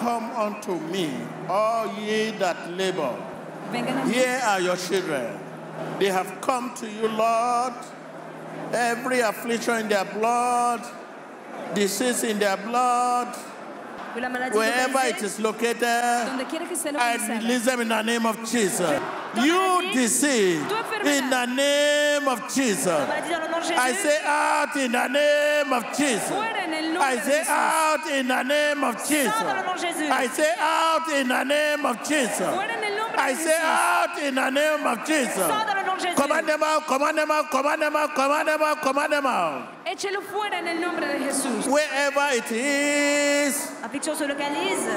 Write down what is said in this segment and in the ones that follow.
come unto me, all ye that labor. Vengan a mí. Here are your children. They have come to you, Lord. Every affliction in their blood, disease in their blood, wherever it is located, donde quiera que esté I release them in the name of Jesus. You disease, in the name of Jesus. Maladie dans le nom de I say out in the name of Jesus. Fuera en el nombre I say out in the name of Jesus. Sors dans le nom de Jésus. I say out in the name of Jesus. Fuera en el nombre I say out in the name of Jesus. Sors dans le nom de Jésus. Command them out, command them out, command them out, command them out, command them out. Échelo fuera en el nombre de Jesús. Wherever it is, Affliction se localise.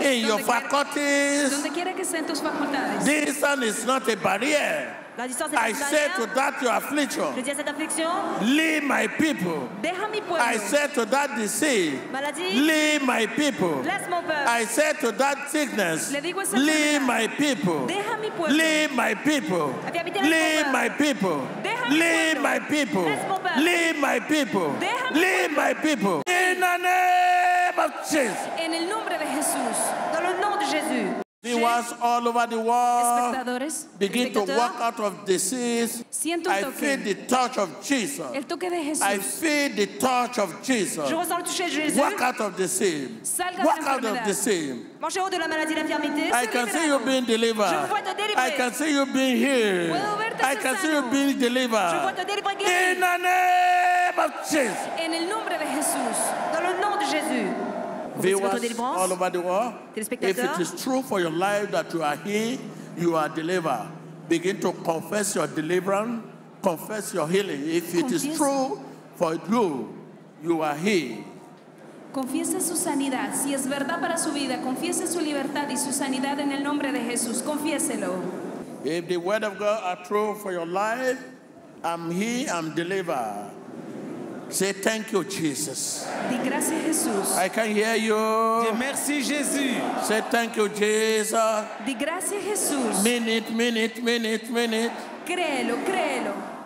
in your faculties, Donde quiera que estén tus facultades. distance is not a barrier. La distance est I barrière. to that your affliction, dis à cette affliction, leave my people. deja mi pueblo. I say to that disease, leave my people. laisse mon peuple. I say to that sickness, Le digo a esa leave my people. Deja mi pueblo. Leave my people. Leave my people. Leave my people. Laisse mon peuple. Leave my people. Leave my people. In the name of Jesus. En el nombre de Jesús. Dans le nom de Jésus. Viewers all over the world begin to walk out of disease. Siento un I toque. feel the touch of Jesus. El toque de Jesús. I feel the touch of Jesus. Je ressens le toucher de Jésus. Walk out of the. Salga Walk out of the sin. De la maladie et de l'infirmité. I can see you being delivered. Je vois te délivrer. I can see you being healed. Puedo verte I can see you being delivered. Je vois te délivrer In the name of Jesus. En el nombre de Jesús. Dans le nom de Jésus. Viewers délivrance. all over the world, if it is true for your life that you are healed, you are delivered. Begin to confess your deliverance, confess your healing. If it is true for you, you are healed. Confiese su sanidad. Si es verdad para su vida, confiese su libertad y su sanidad en el nombre de Jesús. Confiéselo. If the word of God are true for your life, I'm healed, I'm delivered. Say thank you, Jesus. Di. I can hear you. Dis merci Jésus. Say thank you, Jesus. Di gracias Jesús. Minute, minute, minute, minute. Créelo, créelo.